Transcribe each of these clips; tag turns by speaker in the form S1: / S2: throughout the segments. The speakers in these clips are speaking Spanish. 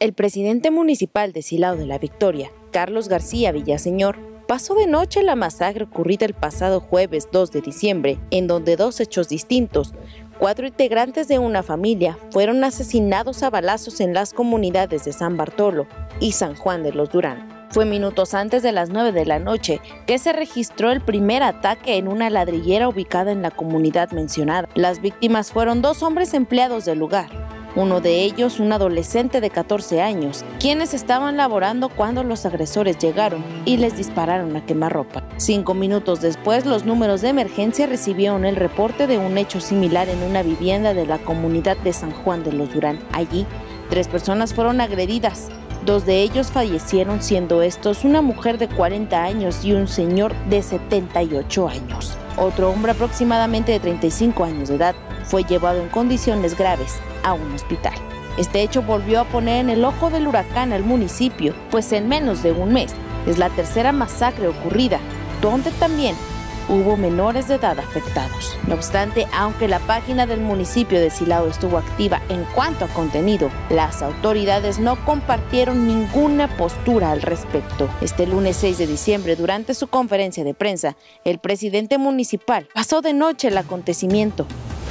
S1: El presidente municipal de Silao de la Victoria, Carlos García Villaseñor, pasó de noche la masacre ocurrida el pasado jueves 2 de diciembre, en donde dos hechos distintos, cuatro integrantes de una familia, fueron asesinados a balazos en las comunidades de San Bartolo y San Juan de los Durán. Fue minutos antes de las 9 de la noche que se registró el primer ataque en una ladrillera ubicada en la comunidad mencionada. Las víctimas fueron dos hombres empleados del lugar, uno de ellos un adolescente de 14 años, quienes estaban laborando cuando los agresores llegaron y les dispararon a quemarropa. Cinco minutos después, los números de emergencia recibieron el reporte de un hecho similar en una vivienda de la comunidad de San Juan de los Durán. Allí, tres personas fueron agredidas, Dos de ellos fallecieron siendo estos una mujer de 40 años y un señor de 78 años. Otro hombre aproximadamente de 35 años de edad fue llevado en condiciones graves a un hospital. Este hecho volvió a poner en el ojo del huracán al municipio, pues en menos de un mes es la tercera masacre ocurrida, donde también hubo menores de edad afectados. No obstante, aunque la página del municipio de Silao estuvo activa en cuanto a contenido, las autoridades no compartieron ninguna postura al respecto. Este lunes 6 de diciembre, durante su conferencia de prensa, el presidente municipal pasó de noche el acontecimiento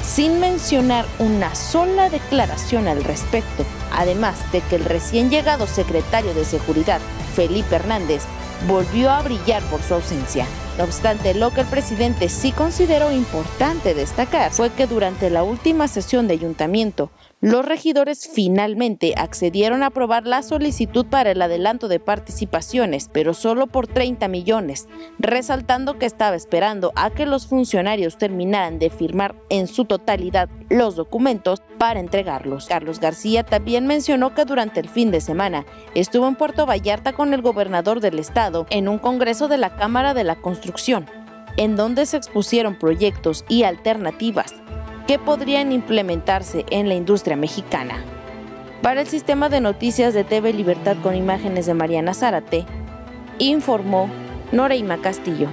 S1: sin mencionar una sola declaración al respecto, además de que el recién llegado secretario de Seguridad, Felipe Hernández, volvió a brillar por su ausencia. No obstante, lo que el presidente sí consideró importante destacar fue que durante la última sesión de ayuntamiento, los regidores finalmente accedieron a aprobar la solicitud para el adelanto de participaciones, pero solo por 30 millones, resaltando que estaba esperando a que los funcionarios terminaran de firmar en su totalidad los documentos para entregarlos. Carlos García también mencionó que durante el fin de semana estuvo en Puerto Vallarta con el gobernador del estado en un congreso de la Cámara de la Construcción, en donde se expusieron proyectos y alternativas que podrían implementarse en la industria mexicana. Para el sistema de noticias de TV Libertad con imágenes de Mariana Zárate, informó Noreima Castillo.